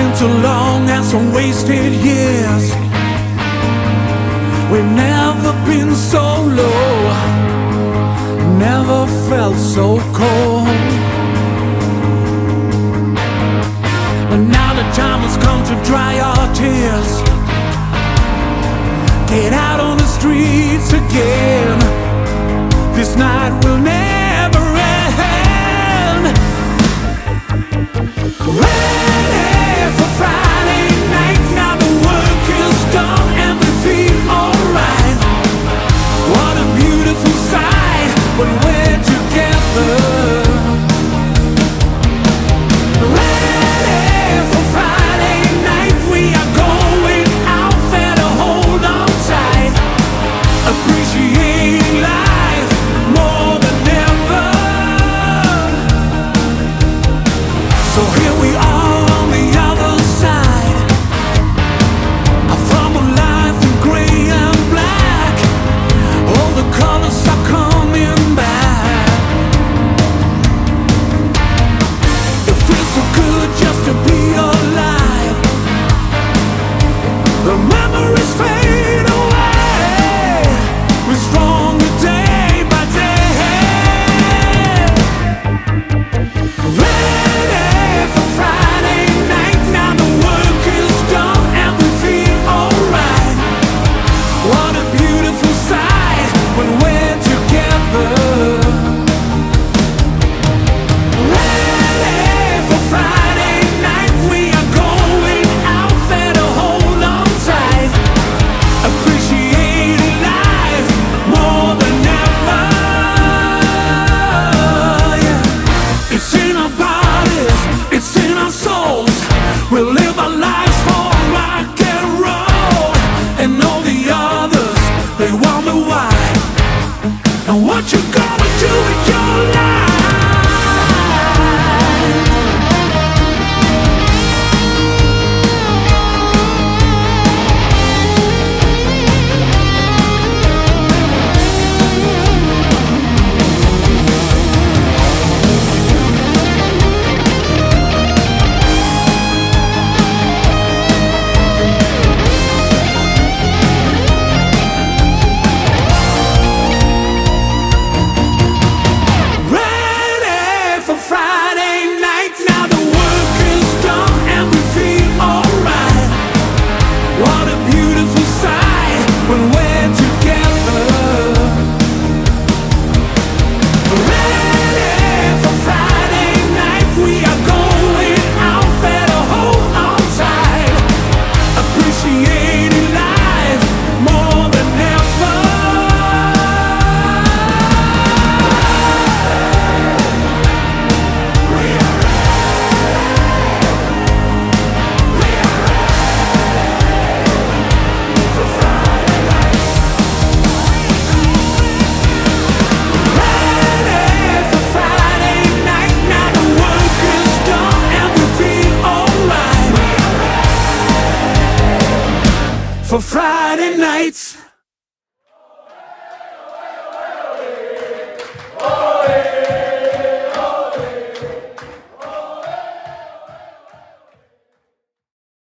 been too long and some wasted years. We've never been so low, never felt so cold. But now the time has come to dry our tears. Get out on the streets again. Don't you go for Friday nights.